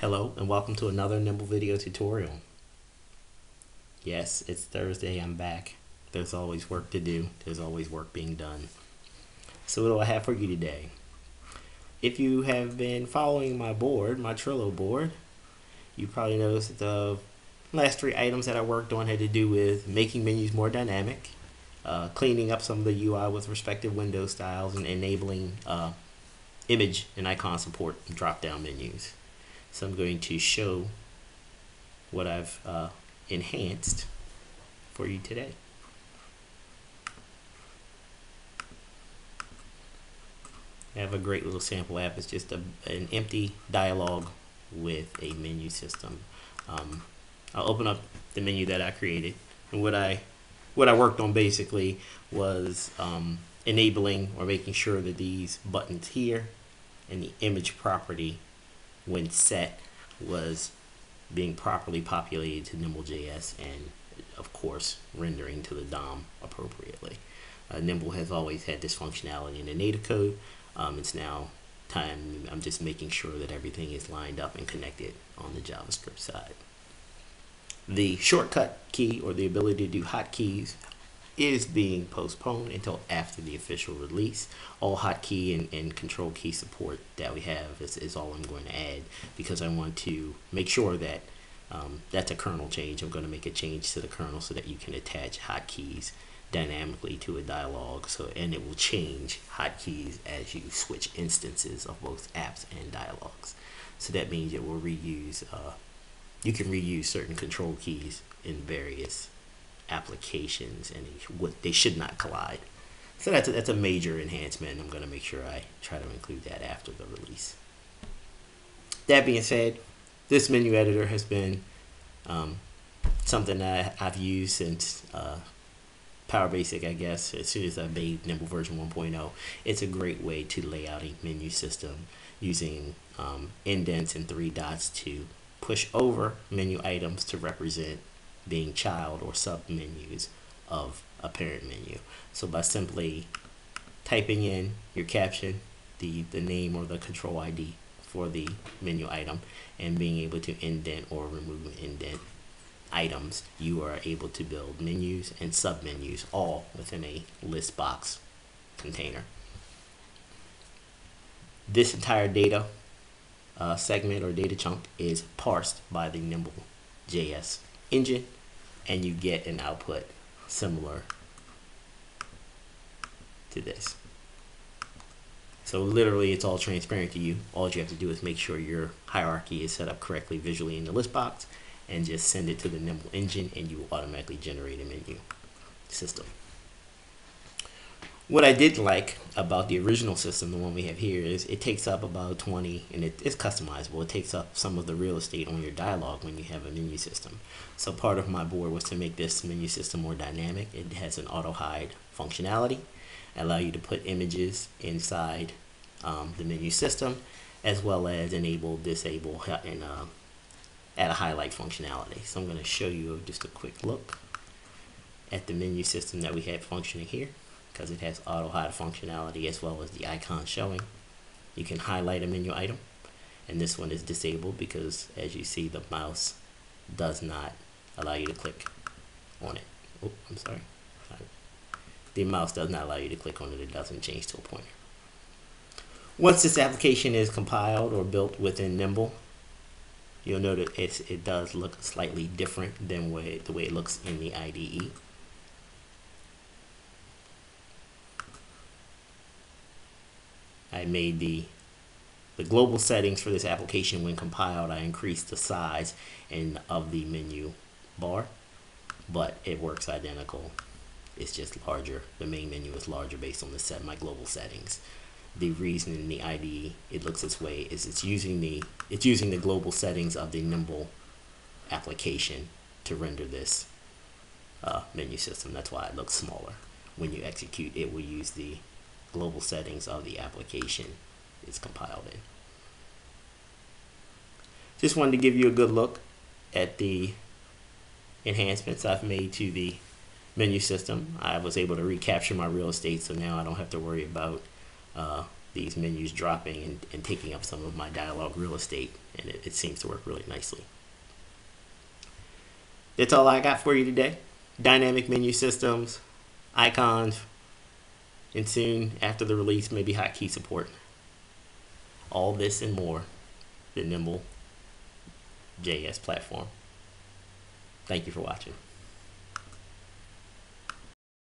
Hello and welcome to another Nimble video tutorial. Yes, it's Thursday, I'm back. There's always work to do, there's always work being done. So what do I have for you today? If you have been following my board, my Trello board, you probably noticed that the last three items that I worked on had to do with making menus more dynamic, uh, cleaning up some of the UI with respective window styles, and enabling uh, image and icon support drop-down menus. So I'm going to show what I've uh, enhanced for you today. I have a great little sample app. It's just a, an empty dialog with a menu system. Um, I'll open up the menu that I created, and what I what I worked on basically was um, enabling or making sure that these buttons here and the image property when set was being properly populated to Nimble.js and of course rendering to the DOM appropriately. Uh, Nimble has always had this functionality in the native code. Um, it's now time, I'm just making sure that everything is lined up and connected on the JavaScript side. The shortcut key or the ability to do hotkeys is being postponed until after the official release. All hotkey and, and control key support that we have is, is all I'm going to add because I want to make sure that um, that's a kernel change. I'm going to make a change to the kernel so that you can attach hotkeys dynamically to a dialog so and it will change hotkeys as you switch instances of both apps and dialogues. So that means it will reuse uh, you can reuse certain control keys in various applications and what they should not collide. So that's a, that's a major enhancement. I'm going to make sure I try to include that after the release. That being said, this menu editor has been um, something that I've used since uh, Power Basic, I guess, as soon as I made Nimble version 1.0. It's a great way to lay out a menu system using um, indents and three dots to push over menu items to represent being child or sub menus of a parent menu. So by simply typing in your caption, the, the name or the control ID for the menu item, and being able to indent or remove indent items, you are able to build menus and sub menus all within a list box container. This entire data uh, segment or data chunk is parsed by the Nimble.js engine and you get an output similar to this. So literally it's all transparent to you. All you have to do is make sure your hierarchy is set up correctly visually in the list box and just send it to the Nimble engine and you will automatically generate a menu system. What I did like about the original system, the one we have here, is it takes up about 20, and it is customizable. It takes up some of the real estate on your dialog when you have a menu system. So part of my board was to make this menu system more dynamic. It has an auto hide functionality, allow you to put images inside um, the menu system, as well as enable, disable, and uh, add a highlight functionality. So I'm going to show you just a quick look at the menu system that we have functioning here because it has auto hide functionality as well as the icon showing. You can highlight a menu item and this one is disabled because as you see the mouse does not allow you to click on it. Oh, I'm sorry. The mouse does not allow you to click on it. It doesn't change to a pointer. Once this application is compiled or built within Nimble, you'll notice it does look slightly different than way, the way it looks in the IDE. I made the the global settings for this application. When compiled I increased the size and of the menu bar but it works identical. It's just larger. The main menu is larger based on the set my global settings. The reason in the IDE it looks this way is it's using the it's using the global settings of the nimble application to render this uh, menu system. That's why it looks smaller. When you execute it will use the global settings of the application is compiled in. Just wanted to give you a good look at the enhancements I've made to the menu system. I was able to recapture my real estate so now I don't have to worry about uh, these menus dropping and, and taking up some of my dialogue real estate, and it, it seems to work really nicely. That's all I got for you today. Dynamic menu systems, icons, and soon after the release, maybe hotkey support. All this and more, the Nimble JS platform. Thank you for watching.